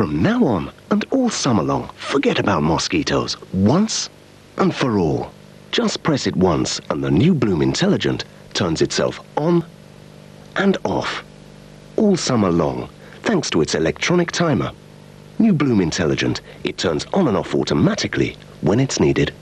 From now on and all summer long, forget about mosquitoes once and for all. Just press it once and the new Bloom Intelligent turns itself on and off all summer long thanks to its electronic timer. New Bloom Intelligent, it turns on and off automatically when it's needed.